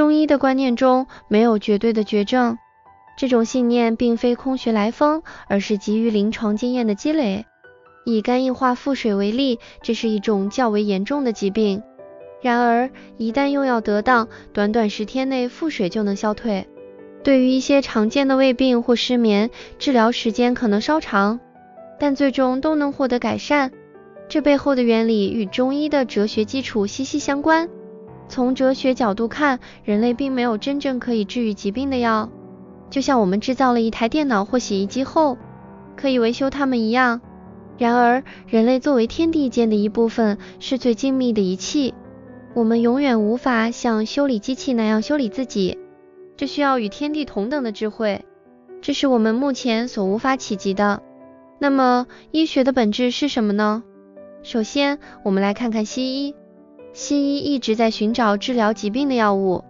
中医的观念中没有绝对的绝症，这种信念并非空穴来风，而是基于临床经验的积累。以肝硬化腹水为例，这是一种较为严重的疾病。然而，一旦用药得当，短短十天内腹水就能消退。对于一些常见的胃病或失眠，治疗时间可能稍长，但最终都能获得改善。这背后的原理与中医的哲学基础息息相关。从哲学角度看，人类并没有真正可以治愈疾病的药，就像我们制造了一台电脑或洗衣机后，可以维修它们一样。然而，人类作为天地间的一部分，是最精密的仪器，我们永远无法像修理机器那样修理自己。这需要与天地同等的智慧，这是我们目前所无法企及的。那么，医学的本质是什么呢？首先，我们来看看西医。西医一直在寻找治疗疾病的药物，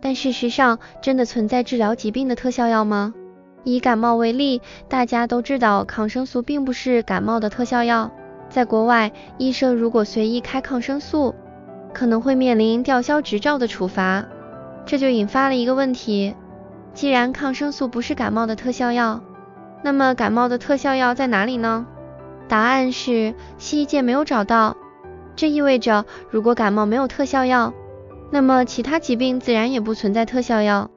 但事实上，真的存在治疗疾病的特效药吗？以感冒为例，大家都知道抗生素并不是感冒的特效药。在国外，医生如果随意开抗生素，可能会面临吊销执照的处罚。这就引发了一个问题：既然抗生素不是感冒的特效药，那么感冒的特效药在哪里呢？答案是西医界没有找到。这意味着，如果感冒没有特效药，那么其他疾病自然也不存在特效药。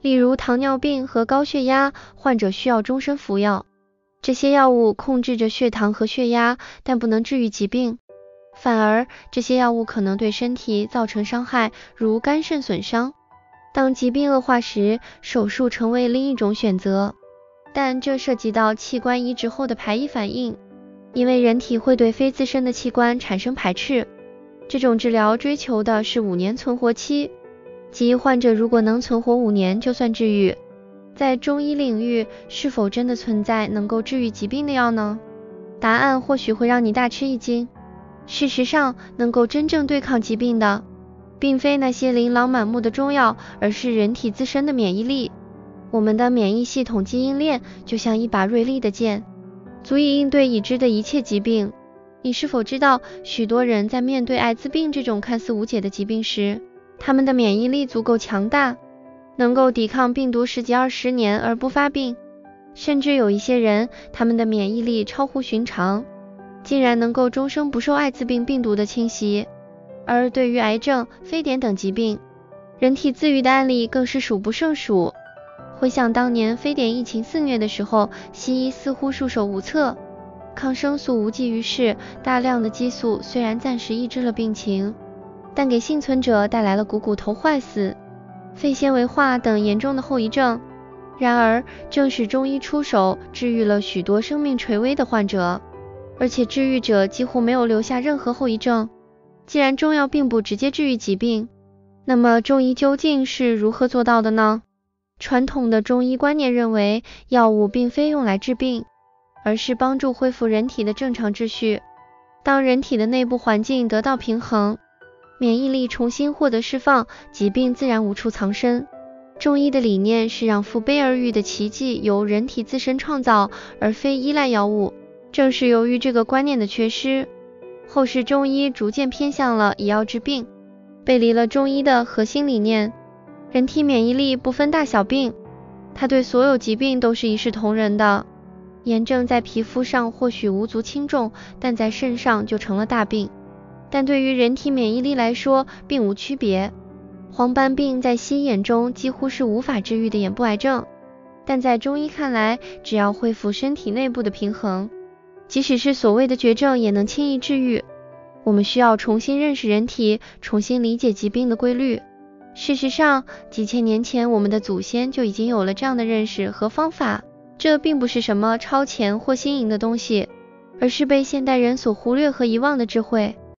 例如糖尿病和高血压患者需要终身服药，这些药物控制着血糖和血压，但不能治愈疾病。反而，这些药物可能对身体造成伤害，如肝肾损伤。当疾病恶化时，手术成为另一种选择，但这涉及到器官移植后的排异反应，因为人体会对非自身的器官产生排斥。这种治疗追求的是五年存活期，即患者如果能存活五年就算治愈。在中医领域，是否真的存在能够治愈疾病的药呢？答案或许会让你大吃一惊。事实上，能够真正对抗疾病的。并非那些琳琅满目的中药，而是人体自身的免疫力。我们的免疫系统基因链就像一把锐利的剑，足以应对已知的一切疾病。你是否知道，许多人在面对艾滋病这种看似无解的疾病时，他们的免疫力足够强大，能够抵抗病毒十几二十年而不发病？甚至有一些人，他们的免疫力超乎寻常，竟然能够终生不受艾滋病病毒的侵袭。而对于癌症、非典等疾病，人体自愈的案例更是数不胜数。回想当年非典疫情肆虐的时候，西医似乎束手无策，抗生素无济于事，大量的激素虽然暂时抑制了病情，但给幸存者带来了股骨头坏死、肺纤维化等严重的后遗症。然而，正是中医出手，治愈了许多生命垂危的患者，而且治愈者几乎没有留下任何后遗症。既然中药并不直接治愈疾病，那么中医究竟是如何做到的呢？传统的中医观念认为，药物并非用来治病，而是帮助恢复人体的正常秩序。当人体的内部环境得到平衡，免疫力重新获得释放，疾病自然无处藏身。中医的理念是让复悲而愈的奇迹由人体自身创造，而非依赖药物。正是由于这个观念的缺失。后世中医逐渐偏向了以药治病，背离了中医的核心理念。人体免疫力不分大小病，它对所有疾病都是一视同仁的。炎症在皮肤上或许无足轻重，但在肾上就成了大病。但对于人体免疫力来说，并无区别。黄斑病在西医眼中几乎是无法治愈的眼部癌症，但在中医看来，只要恢复身体内部的平衡。即使是所谓的绝症，也能轻易治愈。我们需要重新认识人体，重新理解疾病的规律。事实上，几千年前，我们的祖先就已经有了这样的认识和方法。这并不是什么超前或新颖的东西，而是被现代人所忽略和遗忘的智慧。